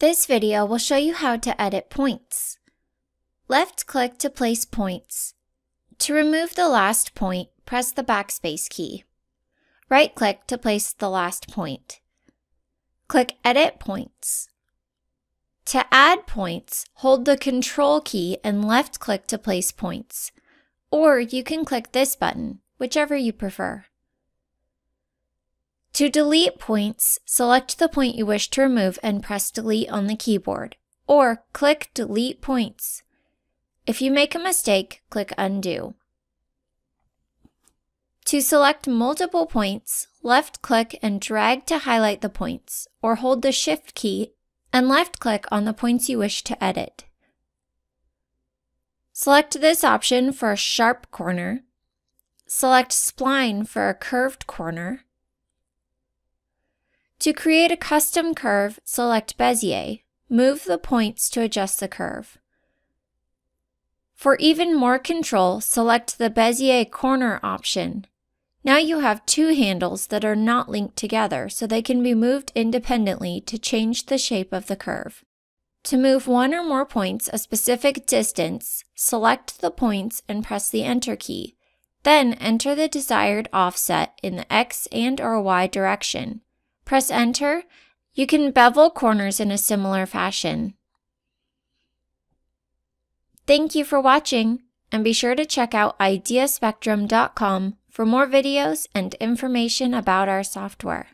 This video will show you how to edit points. Left-click to place points. To remove the last point, press the backspace key. Right-click to place the last point. Click Edit Points. To add points, hold the Control key and left-click to place points. Or you can click this button, whichever you prefer. To delete points, select the point you wish to remove and press Delete on the keyboard, or click Delete Points. If you make a mistake, click Undo. To select multiple points, left-click and drag to highlight the points, or hold the Shift key and left-click on the points you wish to edit. Select this option for a sharp corner, select Spline for a curved corner, to create a custom curve, select Bezier. Move the points to adjust the curve. For even more control, select the Bezier corner option. Now you have two handles that are not linked together, so they can be moved independently to change the shape of the curve. To move one or more points a specific distance, select the points and press the Enter key. Then enter the desired offset in the X and or Y direction. Press enter. You can bevel corners in a similar fashion. Thank you for watching, and be sure to check out ideaspectrum.com for more videos and information about our software.